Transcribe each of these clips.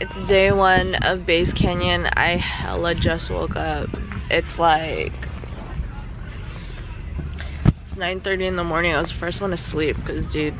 it's day one of Bass Canyon. I hella just woke up. It's like it's 9 30 in the morning. I was the first one to sleep because dude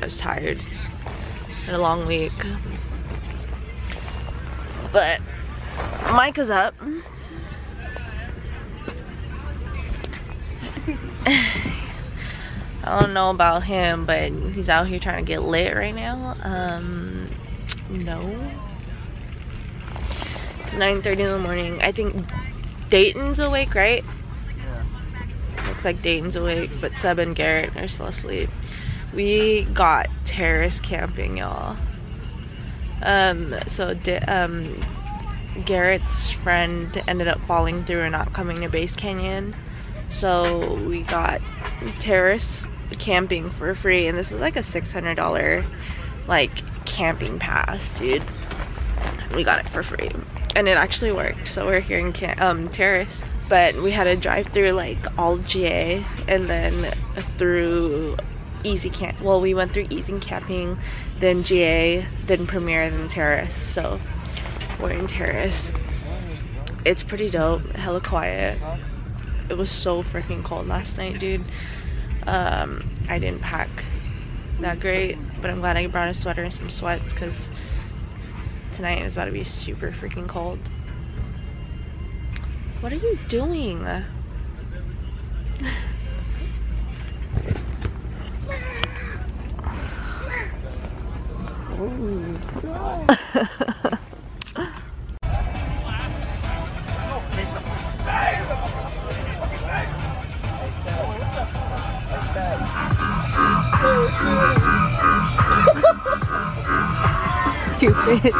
i was tired. Had a long week. But mike is up. I don't know about him, but he's out here trying to get lit right now. Um, no. It's 9.30 in the morning. I think Dayton's awake, right? Yeah. Looks like Dayton's awake, but Seb and Garrett are still asleep. We got terrace camping, y'all. Um, so um, Garrett's friend ended up falling through and not coming to Bass Canyon. So we got terrace camping for free and this is like a $600 like camping pass dude we got it for free. And it actually worked. So we're here in Cam um, terrace. But we had to drive through like all GA and then through easy camp well we went through easy camping then GA then Premier then terrace. So we're in terrace. It's pretty dope. Hella quiet. It was so freaking cold last night dude. Um, I didn't pack that great, but I'm glad I brought a sweater and some sweats because tonight is about to be super freaking cold. What are you doing? oh, Stupid.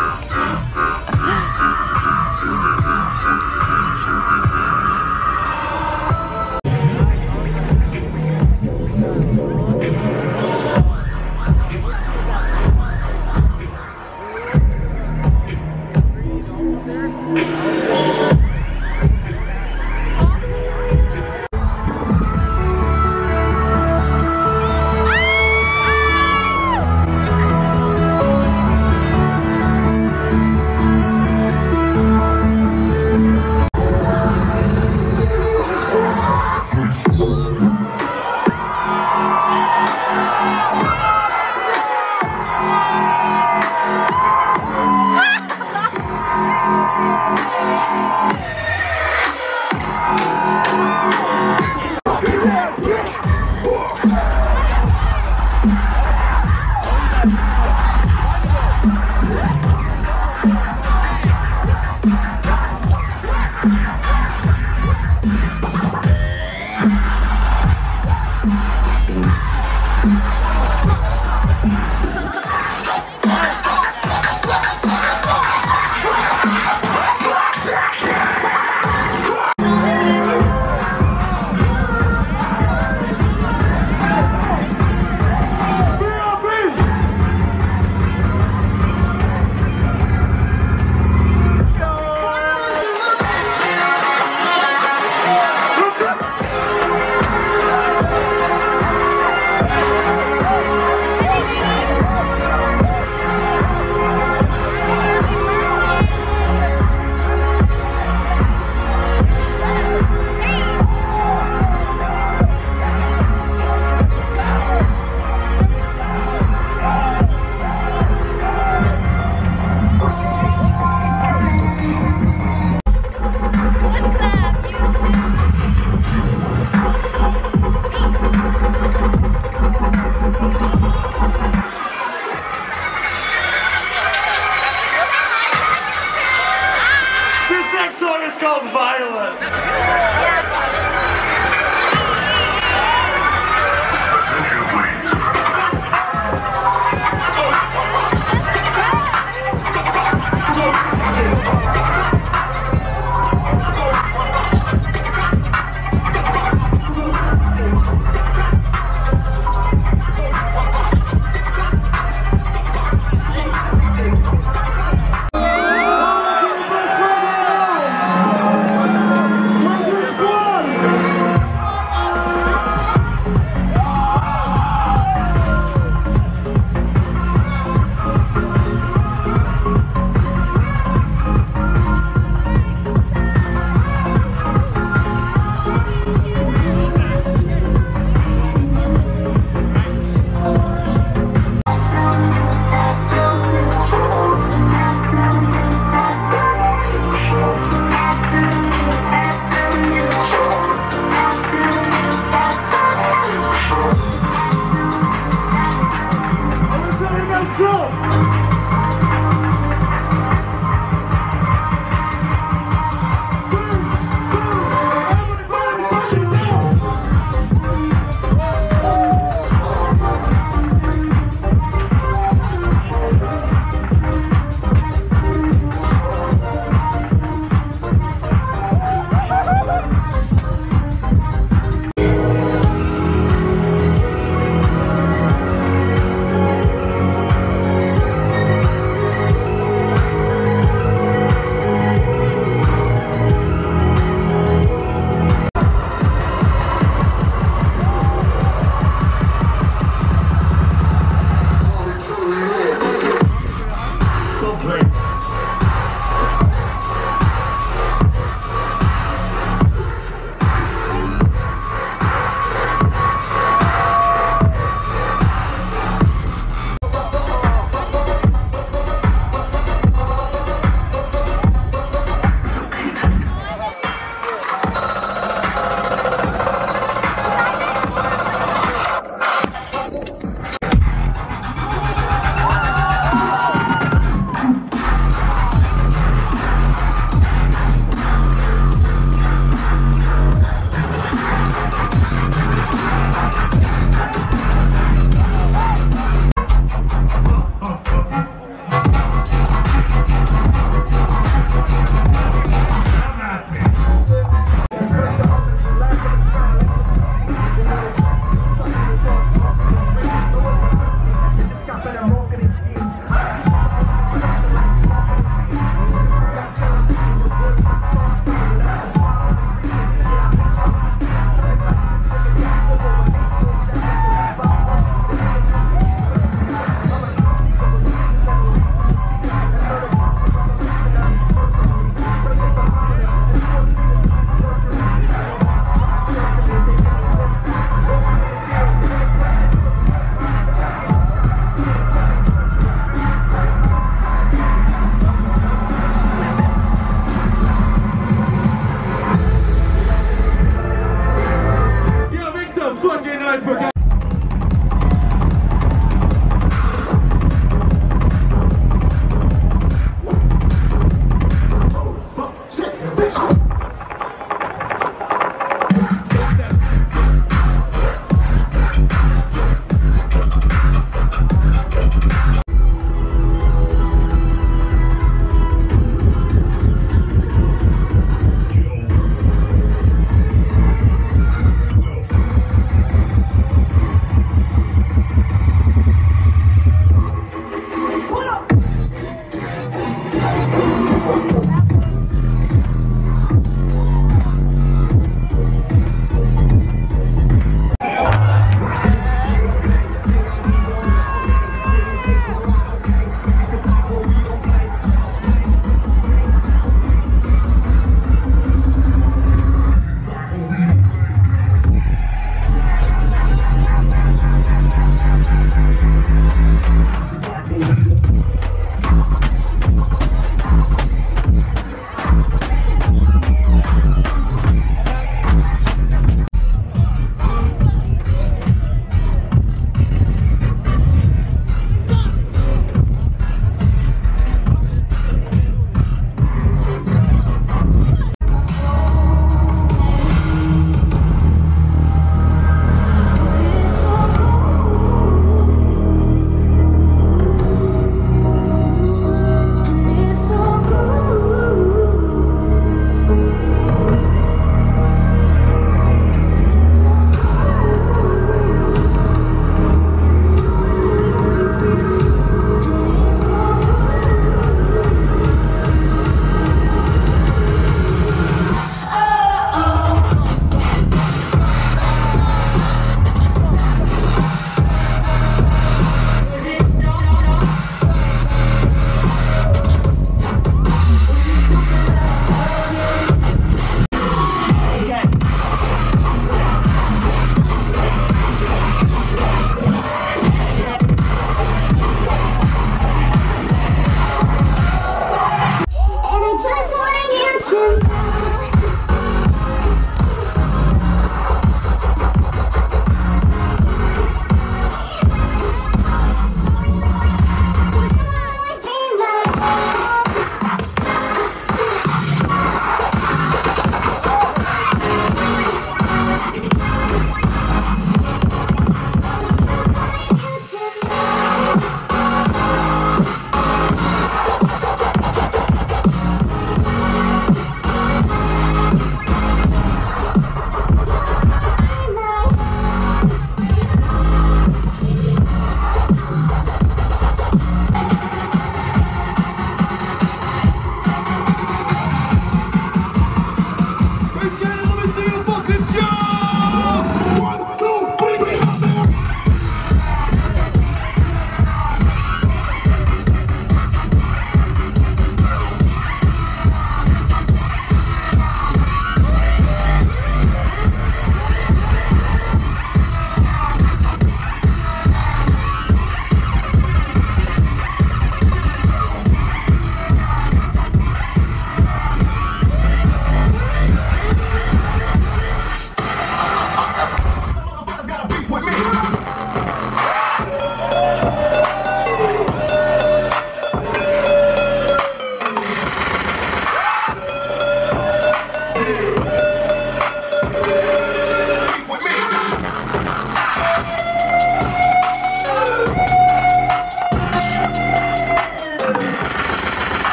one is called Violent.